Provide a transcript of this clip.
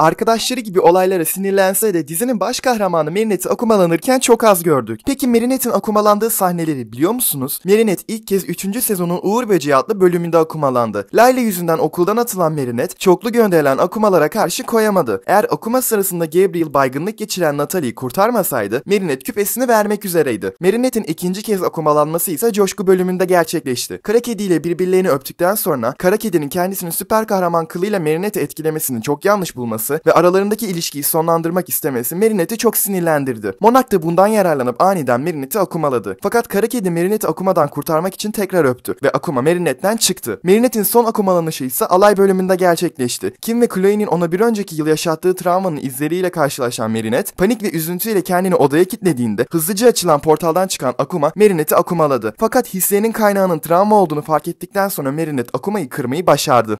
Arkadaşları gibi olaylara sinirlense de dizinin baş kahramanı Marinette'i akumalanırken çok az gördük. Peki Marinette'in akumalandığı sahneleri biliyor musunuz? Marinette ilk kez 3. sezonun Uğur Böceği adlı bölümünde akumalandı. Layla yüzünden okuldan atılan Marinette çoklu gönderilen akumalara karşı koyamadı. Eğer akuma sırasında Gabriel baygınlık geçiren Natalie'yi kurtarmasaydı Marinette küpesini vermek üzereydi. Marinette'in ikinci kez akumalanması ise Coşku bölümünde gerçekleşti. Kara Kedi ile birbirlerini öptükten sonra Kara Kedi'nin kendisini süper kahraman kılıyla Marinette'i etkilemesini çok yanlış bulması ve aralarındaki ilişkiyi sonlandırmak istemesi Marinette'i çok sinirlendirdi. Monarch da bundan yararlanıp aniden Marinette'i akumaladı. Fakat Kara Kedi Marinette'i akumadan kurtarmak için tekrar öptü ve akuma Marinette'den çıktı. Marinette'in son akumalanışı ise alay bölümünde gerçekleşti. Kim ve Chloe'nin ona bir önceki yıl yaşattığı travmanın izleriyle karşılaşan Marinette panik ve üzüntüyle kendini odaya kilitlediğinde hızlıca açılan portaldan çıkan Akuma Marinette'i akumaladı. Fakat hislerinin kaynağının travma olduğunu fark ettikten sonra Marinette Akuma'yı kırmayı başardı.